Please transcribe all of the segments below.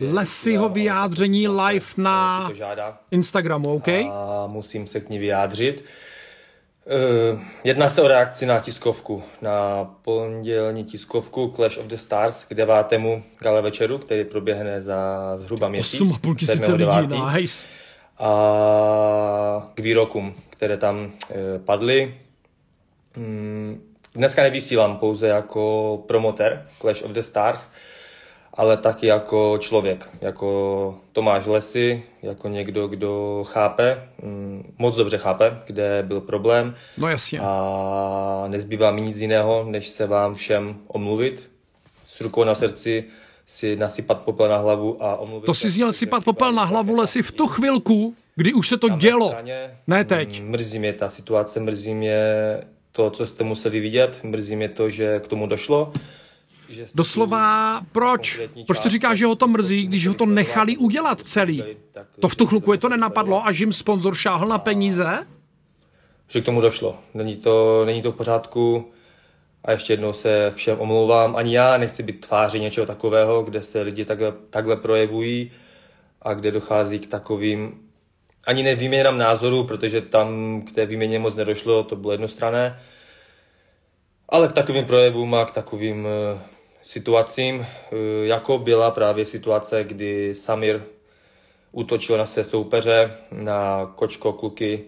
Lessyho vyjádření live na Instagramu, OK? A musím se k ní vyjádřit. Uh, jedná se o reakci na tiskovku, na pondělní tiskovku Clash of the Stars k devátému gale večeru, který proběhne za zhruba měsíc. 8,5 tisíce lidí, nice. A k výrokům, které tam uh, padly. Um, dneska nevysílám pouze jako promoter Clash of the Stars, ale taky jako člověk, jako Tomáš Lesy, jako někdo, kdo chápe, mm, moc dobře chápe, kde byl problém. No jasně. A nezbývá mi nic jiného, než se vám všem omluvit s rukou na srdci, si nasypat popel na hlavu a omluvit. To si měl sypat popel na hlavu Lesy v tu chvilku, kdy už se to dělo. Straně, ne teď. Mm, mrzí mě ta situace, mrzí mě to, co jste museli vidět, mrzí mě to, že k tomu došlo. Doslova, proč? Proč to říká, že ho to mrzí, když ho to nechali udělat celý? To v tu chluku je to nenapadlo, až jim sponzor šáhl na peníze? Že k tomu došlo. Není to, není to v pořádku. A ještě jednou se všem omlouvám. Ani já nechci být tváří něčeho takového, kde se lidi takhle, takhle projevují a kde dochází k takovým ani ne výměnám názorů, protože tam k té výměně moc nedošlo, to bylo jednostrané, ale k takovým projevům a k takovým eh, situacím, eh, jako byla právě situace, kdy Samir útočil na své soupeře, na kočko kluky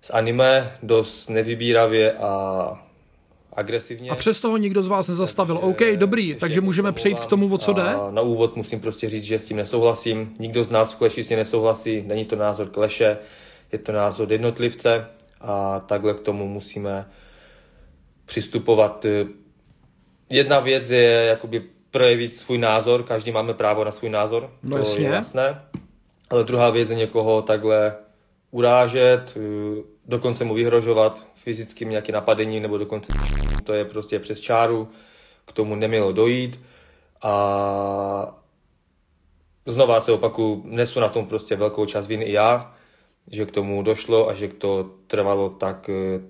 z anime, dost nevybíravě a agresivně. A přesto ho nikdo z vás nezastavil. Takže OK, dobrý, takže můžeme přejít k tomu, o co jde? na úvod musím prostě říct, že s tím nesouhlasím. Nikdo z nás v Kleši s tím nesouhlasí. Není to názor Kleše, je to názor jednotlivce a takhle k tomu musíme přistupovat jedna věc je jakoby projevit svůj názor, každý máme právo na svůj názor, no, to jasně. je jasné. Ale druhá věc je někoho takhle urážet, eh, dokonce mu vyhrožovat fyzickým nějaký napadení, nebo dokonce to je prostě přes čáru, k tomu nemělo dojít. A znova se opaku, nesu na tom prostě velkou část viny i já, že k tomu došlo a že to trvalo tak, eh,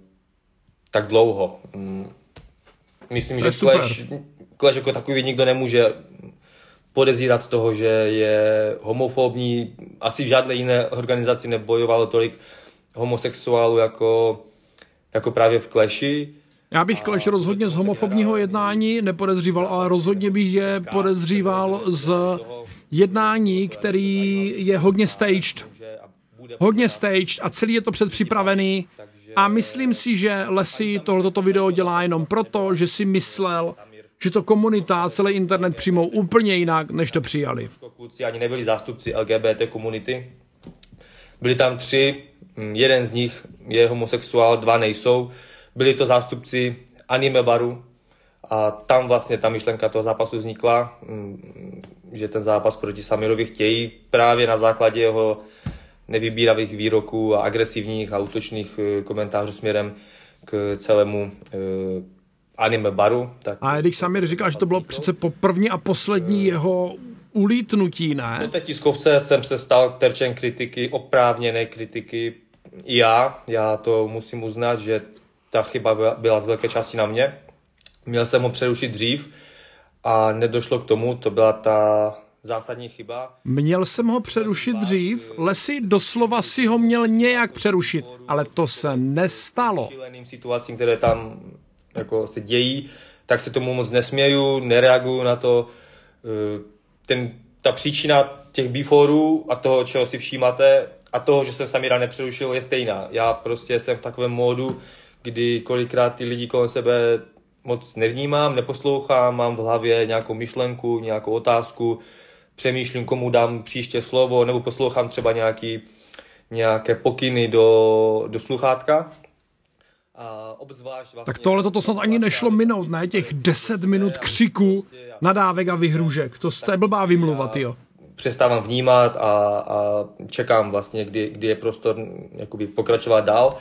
tak dlouho. Myslím, že Clash, Clash jako takový nikdo nemůže podezírat z toho, že je homofobní. Asi v žádné jiné organizaci nebojovalo tolik homosexuálů jako, jako právě v Clashi. Já bych Clash rozhodně z homofobního jednání nepodezříval, ale rozhodně bych je podezříval z jednání, který je hodně staged. Hodně staged a celý je to předpřipravený. A myslím si, že Lesy tohleto video dělá jenom proto, že si myslel, že to komunita a celý internet přijmou úplně jinak, než to přijali. Kluci ani nebyli zástupci LGBT komunity. Byli tam tři, mm, jeden z nich je homosexuál, dva nejsou. Byli to zástupci anime baru a tam vlastně ta myšlenka toho zápasu vznikla, mm, že ten zápas proti Samirovi chtějí právě na základě jeho nevybíravých výroků a agresivních a útočných eh, komentářů směrem k celému uh, anime baru. Tak a když Samir říkal, že to bylo přece po první a poslední jeho ulítnutí, ne? Po té tiskovce jsem se stal terčem kritiky, oprávněné kritiky. I já, já to musím uznat, že ta chyba byla z velké části na mě. Měl jsem ho přerušit dřív a nedošlo k tomu, to byla ta zásadní chyba. Měl jsem ho přerušit dřív, Lesy doslova si ho měl nějak přerušit, ale to se nestalo. situacím, které tam jako se dějí, tak se tomu moc nesměju, nereaguju na to. Eh, ten, ta příčina těch beforů a toho, čeho si všímáte a toho, že jsem Samira nepřerušil, je stejná. Já prostě jsem v takovém módu, kdy kolikrát ty lidi kolem sebe moc nevnímám, neposlouchám, mám v hlavě nějakou myšlenku, nějakou otázku, přemýšlím, komu dám příště slovo, nebo poslouchám třeba nějaký, nějaké pokyny do, do sluchátka. A obzvlášť vlastně tak tohle to snad ani nešlo minout, ne? Těch 10 minut křiku, nadávek a vyhružek. To je blbá vymluvat, jo. Přestávám vnímat a, a čekám vlastně, kdy, kdy je prostor jakoby pokračovat dál.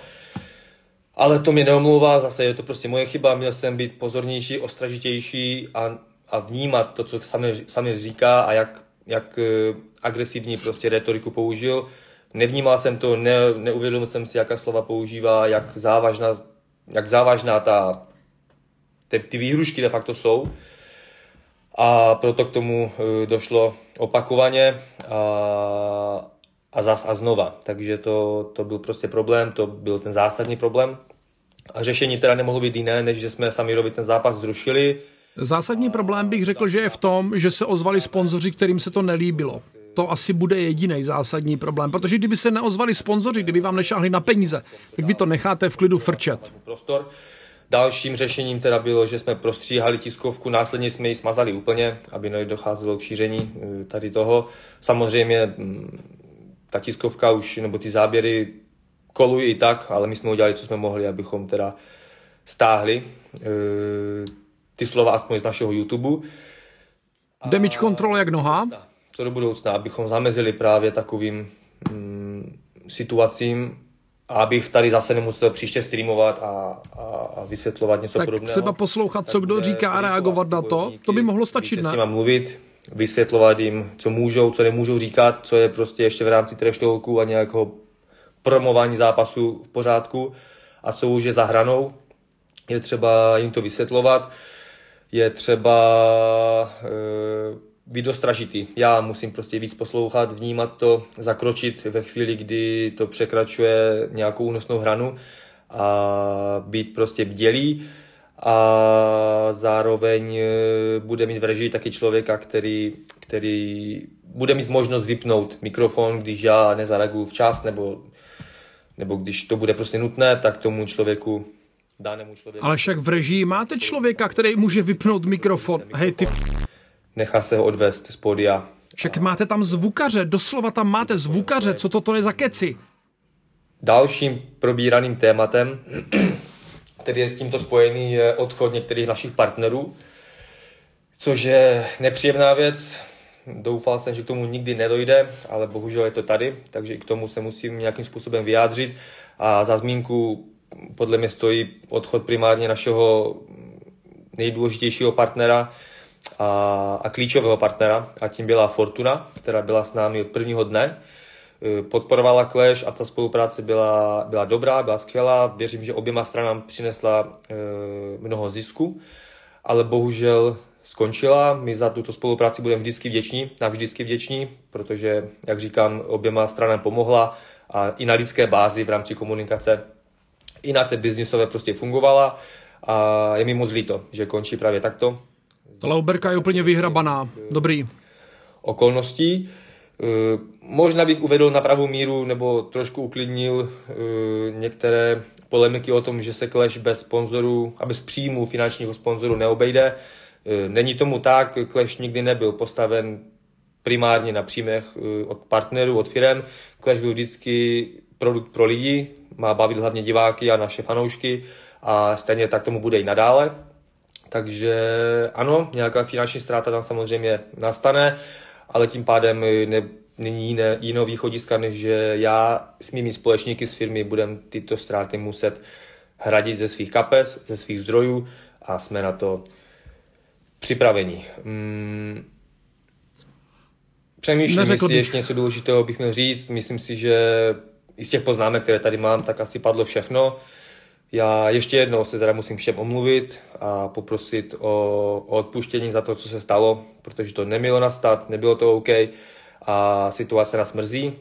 Ale to mě neomlouvá, zase je to prostě moje chyba, měl jsem být pozornější, ostražitější a a vnímat to, co sami, sami říká a jak, jak eh, agresivní prostě retoriku použil. Nevnímal jsem to, ne, neuvědomil jsem si, jaká slova používá, jak závažná, jak závažná ta, ty, ty výhrušky de facto jsou. a proto k tomu eh, došlo opakovaně a, a zas a znova. Takže to, to byl prostě problém, to byl ten zásadní problém. A řešení teda nemohlo být jiné, než že jsme Samirovi ten zápas zrušili. Zásadní problém bych řekl, že je v tom, že se ozvali sponzoři, kterým se to nelíbilo. To asi bude jediný zásadní problém, protože kdyby se neozvali sponzoři, kdyby vám nešáhli na peníze, tak vy to necháte v klidu frčet. Prostor. Dalším řešením teda bylo, že jsme prostříhali tiskovku, následně jsme ji smazali úplně, aby nedocházelo k šíření eh, tady toho. Samozřejmě mm, ta tiskovka už, nebo ty záběry kolují i tak, ale my jsme udělali, co jsme mohli, abychom teda stáhli e, ty slova aspoň z našeho YouTube. Damage control jak noha? Co do budoucna, abychom zamezili právě takovým mm, situacím, abych tady zase nemusel příště streamovat a, a, a vysvětlovat něco tak podobného. třeba poslouchat, co kdo říká a reagovat na to, to by mohlo stačit, ne? S nima mluvit, vysvětlovat jim, co můžou, co nemůžou říkat, co je prostě ještě v rámci trash talku a nějakého promování zápasu v pořádku a co už je za hranou. Je třeba jim to vysvětlovat, je třeba e, být dostražitý. Já musím prostě víc poslouchat, vnímat to, zakročit ve chvíli, kdy to překračuje nějakou únosnou hranu a být prostě bdělý a zároveň e, bude mít v režii taky člověka, který, který bude mít možnost vypnout mikrofon, když já nezareaguju včas nebo, nebo když to bude prostě nutné, tak tomu člověku danému člověku. Ale však v režii máte člověka, který může vypnout mikrofon. Hej, ty nechá se ho odvést z pódia. Však máte tam zvukaře, doslova tam máte zvukaře, co to, to je za keci? Dalším probíraným tématem, který je s tímto spojený, je odchod některých našich partnerů, což je nepříjemná věc. Doufal jsem, že k tomu nikdy nedojde, ale bohužel je to tady, takže i k tomu se musím nějakým způsobem vyjádřit. A za zmínku podle mě stojí odchod primárně našeho nejdůležitějšího partnera, a, a klíčového partnera a tím byla Fortuna, která byla s námi od prvního dne. E, podporovala Clash a ta spolupráce byla, byla dobrá, byla skvělá. Věřím, že oběma stranám přinesla e, mnoho zisku, ale bohužel skončila. My za tuto spolupráci budeme vždycky vděční, navždycky vděční, protože, jak říkám, oběma stranám pomohla a i na lidské bázi v rámci komunikace, i na té biznisové prostě fungovala a je mi moc líto, že končí právě takto. Lauberka je úplně vyhrabaná. Dobrý. Okolností. Eh, možná bych uvedl na pravou míru nebo trošku uklidnil eh, některé polemiky o tom, že se Clash bez sponzorů a bez příjmu finančního sponzoru neobejde. Eh, není tomu tak, Clash nikdy nebyl postaven primárně na příjmech od partnerů, od firm. Clash byl vždycky produkt pro lidi, má bavit hlavně diváky a naše fanoušky a stejně tak tomu bude i nadále. Takže ano, nějaká finanční ztráta tam samozřejmě nastane, ale tím pádem ne, není jiné, jiného východiska, než že já s mými společníky z firmy budeme tyto ztráty muset hradit ze svých kapes, ze svých zdrojů a jsme na to připraveni. Hmm. Přemýšlím, Neřekl jestli bych. ještě něco důležitého bych měl říct. Myslím si, že i z těch poznámek, které tady mám, tak asi padlo všechno. Já ještě jednou se teda musím všem omluvit a poprosit o, o odpuštění za to, co se stalo, protože to nemělo nastat, nebylo to OK a situace nás mrzí.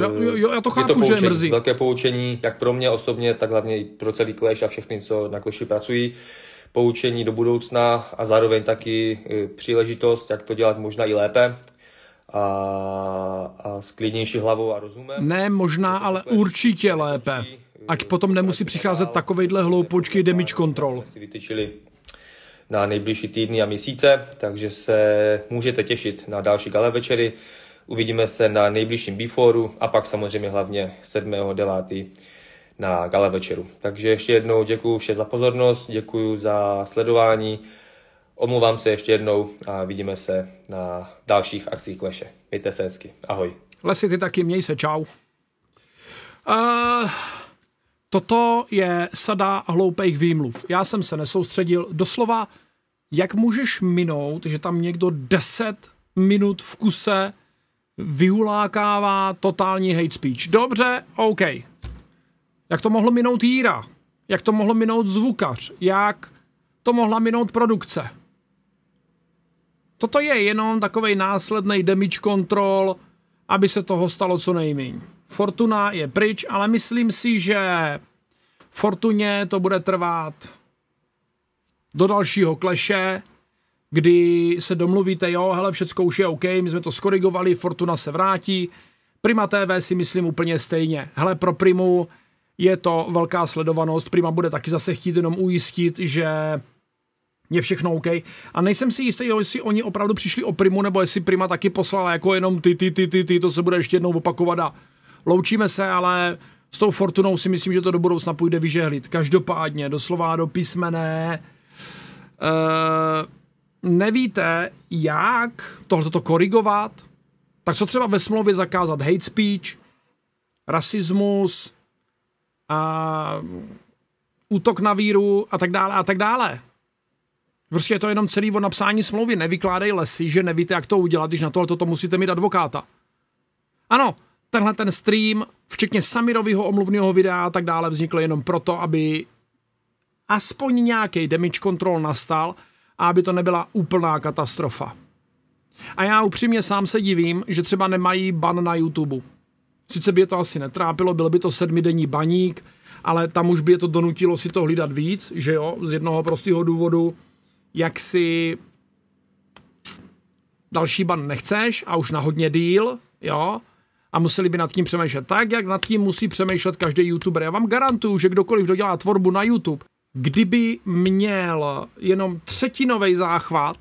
No, jo, jo, já to chápu, je to poučení, že mrzí. Velké poučení, jak pro mě osobně, tak hlavně i pro celý Clash a všechny, co na Clashi pracují. Poučení do budoucna a zároveň taky e, příležitost, jak to dělat možná i lépe a, a s klidnější hlavou a rozumem. Ne možná, ale určitě lépe. Ať potom nemusí přicházet takovejhle hloupočky damage control. Si vytyčili na nejbližší týdny a měsíce, takže se můžete těšit na další gala večery. Uvidíme se na nejbližším Beforeu a pak samozřejmě hlavně 7.9. na gala večeru. Takže ještě jednou děkuji vše za pozornost, děkuji za sledování, omlouvám se ještě jednou a vidíme se na dalších akcích Kleše. Mějte se hezky. Ahoj. Lesy, ty taky, měj se, čau. Uh... Toto je sada hloupých výmluv. Já jsem se nesoustředil doslova, jak můžeš minout, že tam někdo 10 minut v kuse vyhulákává totální hate speech. Dobře, OK. Jak to mohlo minout Jíra? Jak to mohlo minout zvukař? Jak to mohla minout produkce? Toto je jenom takový následný damage control, aby se toho stalo co nejméně. Fortuna je pryč, ale myslím si, že Fortuně to bude trvat do dalšího kleše, kdy se domluvíte, jo, hele, všecko už je OK, my jsme to skorigovali, Fortuna se vrátí. Prima TV si myslím úplně stejně. Hele, pro Primu je to velká sledovanost, Prima bude taky zase chtít jenom ujistit, že je všechno OK. A nejsem si jistý, jestli oni opravdu přišli o Primu, nebo jestli Prima taky poslala jako jenom ty, ty, ty, ty, ty, to se bude ještě jednou opakovat a loučíme se, ale s tou Fortunou si myslím, že to do budoucna půjde vyžehlit. Každopádně, doslova do písmené. Uh, nevíte, jak tohleto korigovat, tak co třeba ve smlouvě zakázat hate speech, rasismus, a útok na víru a tak dále a tak dále. Prostě je to jenom celý o napsání smlouvy. Nevykládej lesy, že nevíte, jak to udělat, když na tohle to musíte mít advokáta. Ano, tenhle ten stream, včetně Samirového omluvného videa a tak dále, vznikl jenom proto, aby aspoň nějaký damage control nastal a aby to nebyla úplná katastrofa. A já upřímně sám se divím, že třeba nemají ban na YouTube. Sice by je to asi netrápilo, byl by to sedmidenní baník, ale tam už by je to donutilo si to hlídat víc, že jo, z jednoho prostého důvodu, jak si další ban nechceš a už na hodně díl, jo, a museli by nad tím přemýšlet tak, jak nad tím musí přemýšlet každý youtuber. Já vám garantuju, že kdokoliv dodělá tvorbu na YouTube, kdyby měl jenom třetinový záchvat,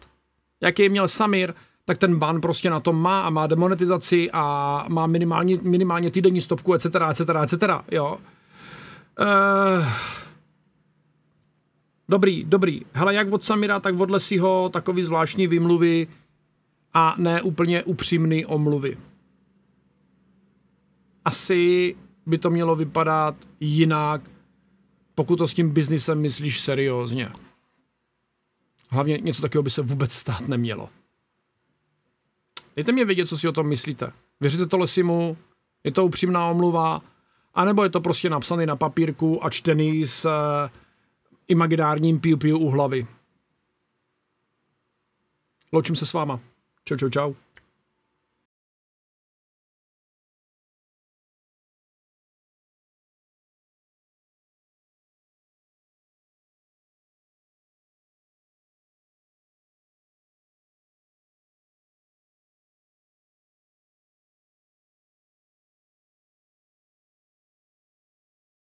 jaký měl Samir, tak ten ban prostě na tom má a má demonetizaci a má minimálně, minimálně týdenní stopku, etc., etc., etc., jo. Uh, dobrý, dobrý. Hele, jak od Samira, tak od Lesiho takový zvláštní vymluvy a ne úplně upřímný omluvy. Asi by to mělo vypadat jinak, pokud to s tím biznisem myslíš seriózně. Hlavně něco takového by se vůbec stát nemělo. Dejte mě vědět, co si o tom myslíte. Věříte to Lesimu? Je to upřímná omluva? A nebo je to prostě napsaný na papírku a čtený s imaginárním piu piu u hlavy? Loučím se s váma. Čau, čau, čau.